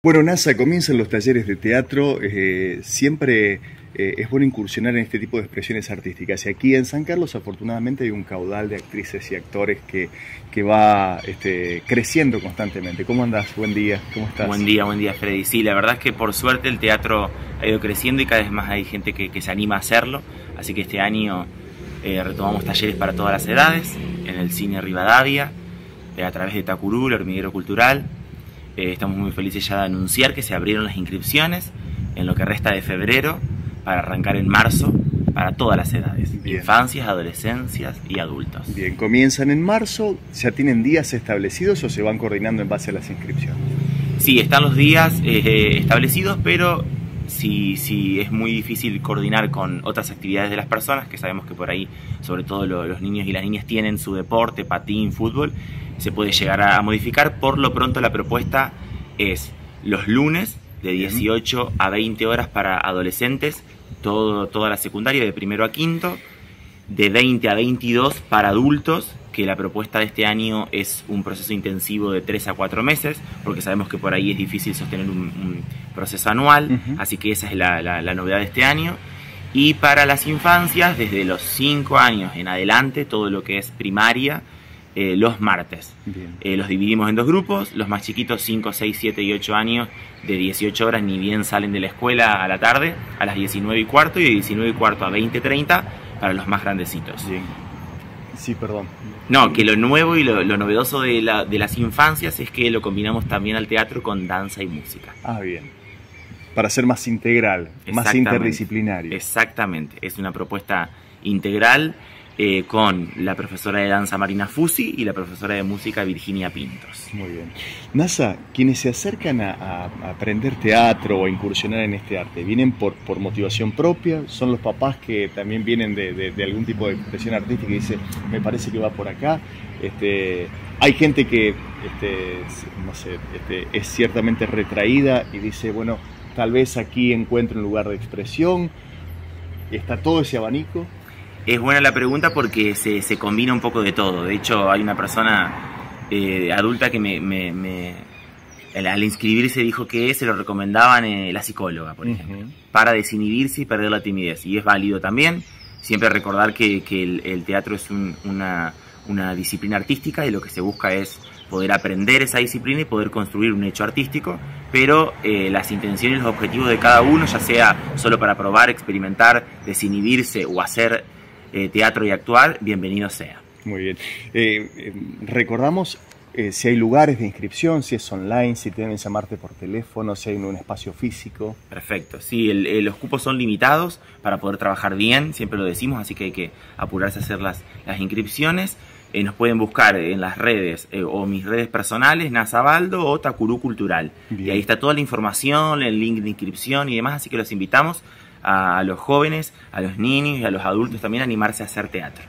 Bueno, NASA, comienzan los talleres de teatro. Eh, siempre eh, es bueno incursionar en este tipo de expresiones artísticas. Y aquí en San Carlos, afortunadamente, hay un caudal de actrices y actores que, que va este, creciendo constantemente. ¿Cómo andas? Buen día, ¿cómo estás? Buen día, buen día, Freddy. Sí, la verdad es que por suerte el teatro ha ido creciendo y cada vez más hay gente que, se anima a hacerlo. Así que este año eh, retomamos talleres para todas las edades en el cine Rivadavia, a través de Tacurú, el hormiguero cultural eh, estamos muy felices ya de anunciar que se abrieron las inscripciones en lo que resta de febrero para arrancar en marzo para todas las edades, infancias, adolescencias y adultos. Bien, comienzan en marzo, ¿ya tienen días establecidos o se van coordinando en base a las inscripciones? Sí, están los días eh, eh, establecidos, pero si, si es muy difícil coordinar con otras actividades de las personas, que sabemos que por ahí, sobre todo los niños y las niñas tienen su deporte, patín, fútbol, se puede llegar a modificar. Por lo pronto la propuesta es los lunes de 18 a 20 horas para adolescentes, todo, toda la secundaria de primero a quinto, de 20 a 22 para adultos, que la propuesta de este año es un proceso intensivo de 3 a 4 meses, porque sabemos que por ahí es difícil sostener un, proceso anual, así que esa es la, la novedad de este año. Y para las infancias, desde los 5 años en adelante, todo lo que es primaria, eh, los martes. Eh, los dividimos en dos grupos, los más chiquitos 5, 6, 7 y 8 años de 18 horas ni bien salen de la escuela a la tarde, a las 19 y cuarto y de 19 y cuarto a 20, 30 para los más grandecitos. Sí, perdón. No, que lo nuevo y lo, novedoso de, la, de las infancias es que lo combinamos también al teatro con danza y música. Ah, bien. Para ser más integral, más interdisciplinario. Exactamente, es una propuesta integral eh, con la profesora de danza Marina Fusi y la profesora de música Virginia Pintos. Muy bien. Nasa, quienes se acercan a, aprender teatro o a incursionar en este arte, ¿vienen por, por motivación propia? ¿Son los papás que también vienen de, algún tipo de expresión artística y dicen, me parece que va por acá? Este, hay gente que este, no sé, este, es ciertamente retraída y dice, bueno, tal vez aquí encuentro un lugar de expresión. ¿Está todo ese abanico? Es buena la pregunta porque se, se combina un poco de todo. De hecho, hay una persona eh, adulta que me, me, al inscribirse dijo que se lo recomendaban eh, la psicóloga, por ejemplo, para desinhibirse y perder la timidez. Y es válido también. Siempre recordar que, que el, teatro es una, una disciplina artística y lo que se busca es poder aprender esa disciplina y poder construir un hecho artístico, pero eh, las intenciones y los objetivos de cada uno, ya sea solo para probar, experimentar, desinhibirse o hacer eh, teatro y actuar, bienvenido sea. Muy bien. Eh, eh, recordamos si hay lugares de inscripción, si es online, si tienen llamarte por teléfono, si hay un espacio físico. Perfecto, sí, los cupos son limitados para poder trabajar bien, siempre lo decimos, así que hay que apurarse a hacer las, las inscripciones. nos pueden buscar en las redes o mis redes personales, Nazabaldo o Takuru Cultural. Y ahí está toda la información, el link de inscripción y demás, así que los invitamos a los jóvenes, a los niños y a los adultos también animarse a hacer teatro.